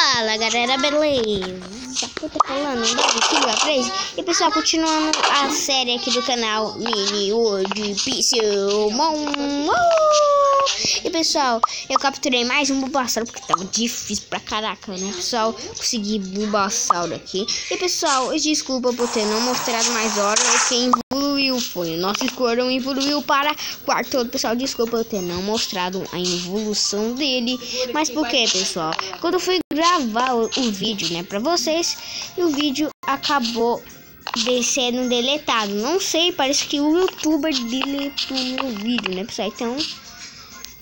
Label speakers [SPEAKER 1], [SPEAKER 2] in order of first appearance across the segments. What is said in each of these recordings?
[SPEAKER 1] Fala galera, beleza? Eu tô falando do Silva 3 E pessoal, continuando a série aqui do canal Mini World Pixelmon E pessoal, eu capturei mais um Bulbasauro Porque tava difícil pra caraca, né pessoal? Consegui Bulbasauro aqui E pessoal, desculpa por ter não mostrado mais hora Quem foi nosso Squirtle evoluiu para quarto Pessoal, desculpa eu ter não mostrado a evolução dele Mas por que pessoal? Quando eu fui gravar o, o vídeo, né, pra vocês, o vídeo acabou de sendo deletado. Não sei, parece que o youtuber deletou meu vídeo, né, pessoal? Então,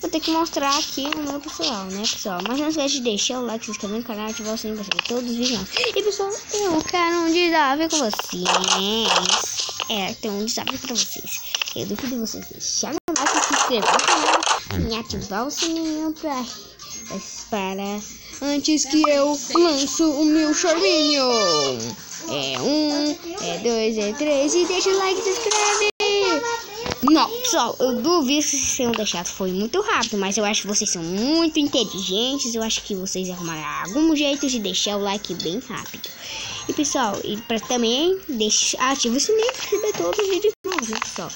[SPEAKER 1] vou ter que mostrar aqui o meu pessoal, né, pessoal? Mas não esquece de deixar o like, se inscrever no canal, ativar o sininho pra todos os vídeos. E, pessoal, eu quero um desafio com vocês. É, tem um desafio pra vocês. Eu duvido vocês deixarem o like, se inscrever no canal e ativar o sininho pra... para antes que eu lanço o meu charminho. É um, é dois, é três e deixa o like se inscreve. Não, pessoal, eu duvido que vocês tenham deixado. Foi muito rápido, mas eu acho que vocês são muito inteligentes. Eu acho que vocês arrumaram algum jeito de deixar o like bem rápido. E pessoal, e para também deixa, ativa o sininho para receber todos os vídeos novos, pessoal.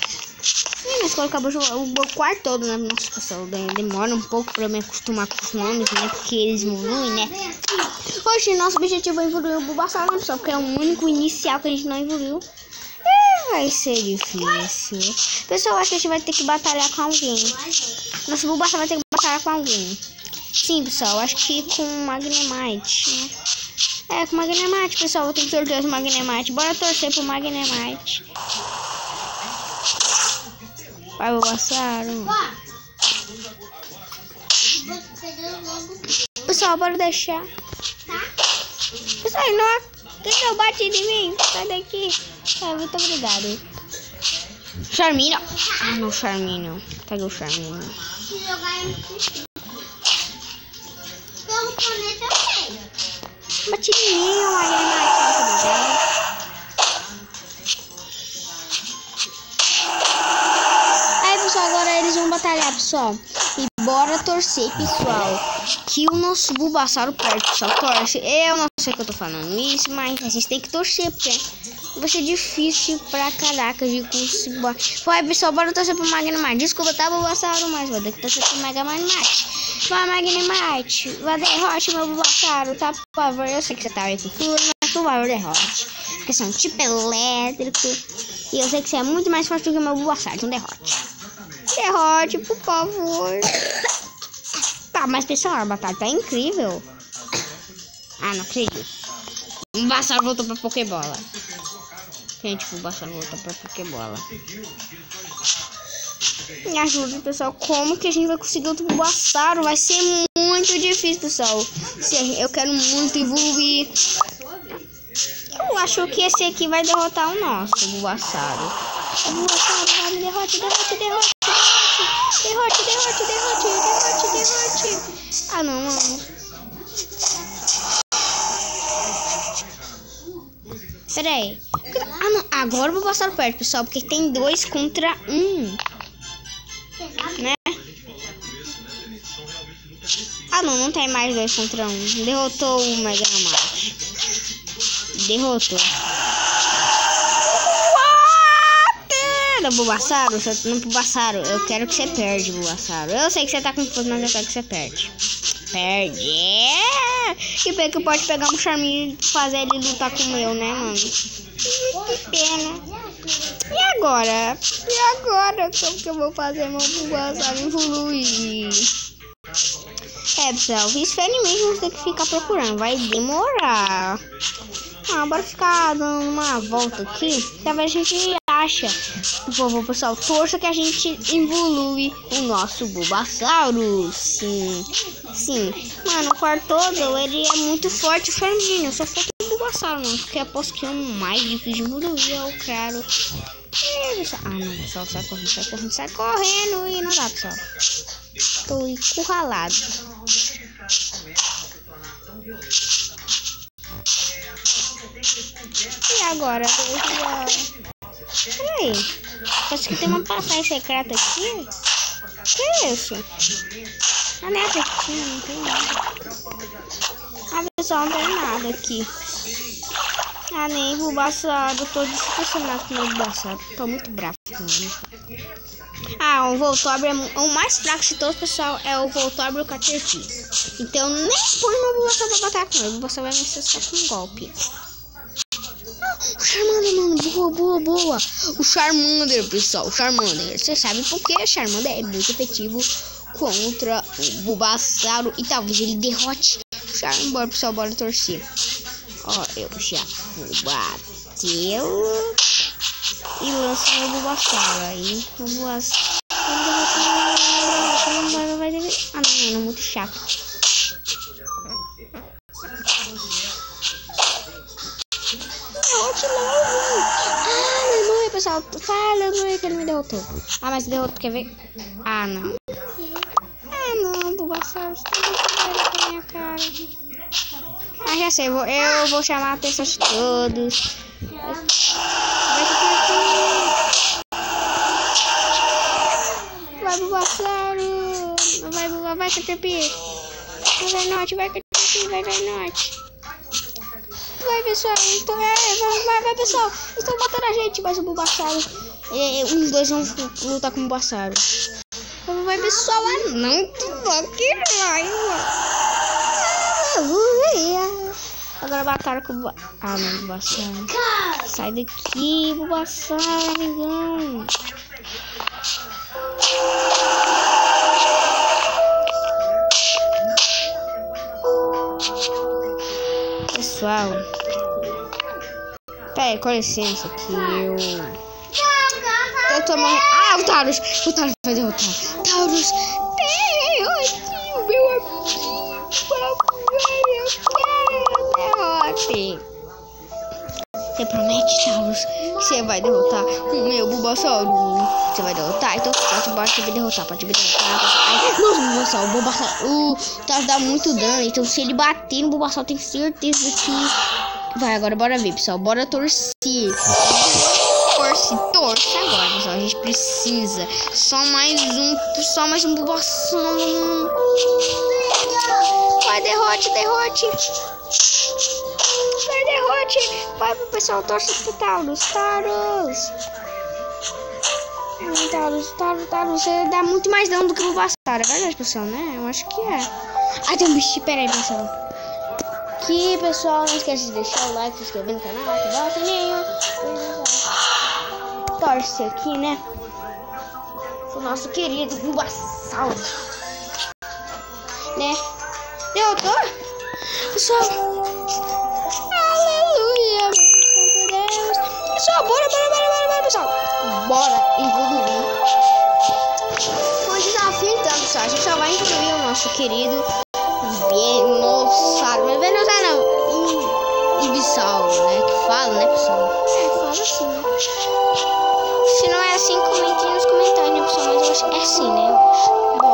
[SPEAKER 1] E na escola acabou o meu quarto todo, né? Nossa, pessoal, demora um pouco para me acostumar com os nomes, né? Porque eles evoluem, né? Hoje, nosso objetivo é evoluir o Bulbasaur, né, pessoal? Porque é o único inicial que a gente não evoluiu. É, vai ser difícil. Pessoal, acho que a gente vai ter que batalhar com alguém. Nosso Bulbasaur vai ter que batalhar com alguém. Sim, pessoal, acho que com Magnemite, né? É, com Magnemite, pessoal. Eu tenho que torcer pro Magnemite. Bora torcer pro Magnemite. Vai, Bulbasauro. Pessoal, bora deixar. Pessoal, não, quem não bate em mim? Sai daqui. É, muito obrigado. Charmino. Ah, não, Charmino. Cadê o Charmino? Bate em mim, Magnemite. pessoal, agora eles vão batalhar, pessoal. Bora torcer, pessoal. Que o nosso Bulbasauro perde, pessoal. Torce. Eu não sei que eu tô falando isso, mas a gente tem que torcer, porque vai ser difícil pra caraca de conseguir. Vai, pessoal, bora torcer pro Magnemite. Desculpa, tá, Bulbasauro, mas vou ter que torcer pro Magnemite. Vai, Magnemite. Vai, derrote meu Bulbasauro, tá? Por favor, eu sei que você tá aí com tudo, mas por favor, derrote. Porque são tipo elétrico. E eu sei que você é muito mais forte do que o meu Bulbasauro, então derrote. Derrote, por favor. Tá, mas pessoal, a batalha tá incrível. Ah, não acredito. O Bassar voltou pra Pokébola. Gente, o Bassar voltou pra Pokébola. Me ajuda, pessoal. Como que a gente vai conseguir outro Bulbasauro? Vai ser muito difícil, pessoal. Eu quero muito evoluir. Eu acho que esse aqui vai derrotar o nosso Bulbasauro. Bulbasauro vai derrote, derrote, derrote. Derrote, derrote, derrote, derrote, derrote. Ah, não, mano. Pera aí. Ah, não. Agora eu vou passar perto, pessoal, porque tem dois contra um. Né? Ah, não, não tem mais dois contra um. Derrotou o Mega. Derrotou. Não, Bulbasauro, você não Bulbasauro, eu quero que você perde, Bulbasauro. Eu sei que você tá força, mas eu quero que você perde. Perde. É. E bem que pode pegar um charminho e fazer ele lutar com o meu, né, mano? Que pena. E agora? E agora? Como que eu vou fazer meu Bulbasauro evoluir? É, pessoal, infelizmente vamos ter que ficar procurando. Vai demorar. Ah, bora ficar dando uma volta aqui. Talvez a gente acha. Por favor, pessoal, torça que a gente evolui o nosso Bulbasauro. Sim, sim. Mano, o todo, ele é muito forte o Charminho. Só falta o Bulbasauro, não. Porque aposto que é o mais difícil de evoluir. Eu quero... Ah, não, pessoal, sai correndo, sai correndo, sai correndo. E não dá, pessoal. Estou encurralado. E agora? Peraí. Acho que tem uma passagem secreta aqui. Que é isso? A neta aqui, não tem nada. Ah, pessoal, não tem nada aqui. Ah, nem Bulbasauro. Tô decepcionado com o meu Bulbasauro. Tô muito bravo com ele. Ah, o Voltorb é o mais fraco de todos, pessoal. É o Voltorb e o Caterpie. Então, nem põe meu Bulbasauro pra batalhar com ele. O vai vencer só com um golpe. Ah, Charmander, mano. Boa, boa, boa. O Charmander, pessoal. O Charmander. Você sabe por que o Charmander é muito efetivo contra o Bulbasauro. E talvez ele derrote o Charmander. Bora, pessoal. Bora torcer. Ó, eu já vou bater e Bulbasaur. Aí o Bulbasaur. Vai, vai, vai, Ah, não, não, é muito chato. Derrote logo! Ah, aleluia, pessoal. Fala, aleluia, que ele me derrotou. Ah, mas derrotou, quer ver? Ah, não. Ah, não, Bulbasaur. Você tá com a minha cara. Ah, já sei, eu vou, eu vou chamar a atenção de todos. Vai Bassaro. Vai, vai, vai, Caterpie. Vai, vai, norte, vai, Caterpie, vai, vai, norte. Vai, pessoal. Então, é, vai, vai, pessoal. Estão matando a gente, mas o Bulbasauro. É, os dois vão lutar com o Bulbasauro. Vai, pessoal. Ah, não, tu que raiva. Agora batalha com o... Ah, não, Bulbasaur. Sai daqui, Bulbasaur, amigão. Pessoal. Pera com licença que eu... Eu tô morrendo. Ah, o Taurus! O Taurus vai derrotar. Taurus! Derrote, meu amigo! Eu derrote. Você promete, Taurus, você vai derrotar o meu Bulbasaur? Você vai derrotar? Então pode, pode me derrotar, pode me derrotar. Nossa, Bulbasaur, o Bulbasaur, o Taurus dá muito dano. Então se ele bater no Bulbasaur, tem certeza que... Vai, agora bora ver, pessoal. Bora torcer. Torce, torce agora, pessoal. A gente precisa. Só mais um, só mais um Bulbasaur. Vai, derrote, derrote. Derrote. Vai pro pessoal, torce pro Taurus. Taurus. Hum, Taurus, Taurus, Taurus. Você dá muito mais dano do que o Bastar. É verdade, pessoal, né? Eu acho que é. Ai, tem um bicho. Aí, pessoal. Aqui, pessoal, não esquece de deixar o like, se inscrever no canal, ativar o sininho. Torce aqui, né? O nosso querido Bulbasaur. Né? Derrotou? Pessoal. pessoal, pessoal. Bora evoluir. Um desafio então, pessoal. A gente só vai evoluir o nosso querido Venossauro. Mas Venossauro não. Ibissauro, né? Que fala, né, pessoal? É, fala assim, né? Se não é assim, comente nos comentários, né, pessoal? Mas eu acho que é assim, né? Bora.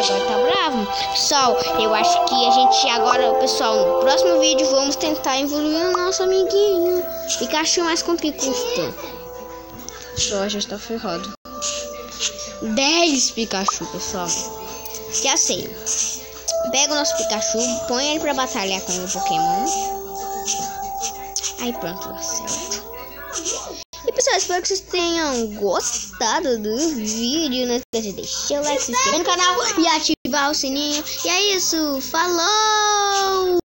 [SPEAKER 1] Agora tá bravo. Pessoal, eu acho que a gente agora, pessoal, no próximo vídeo vamos tentar evoluir o nosso amiguinho. Pikachu, mas com que custa? Pessoal, já está ferrado. 10 Pikachu, pessoal. Já sei. Pega o nosso Pikachu, põe ele pra batalhar com o Pokémon. Aí pronto, dá certo. Espero que vocês tenham gostado do vídeo. Não esqueça de deixar o like, se inscrever no canal e ativar o sininho. E é isso, falou!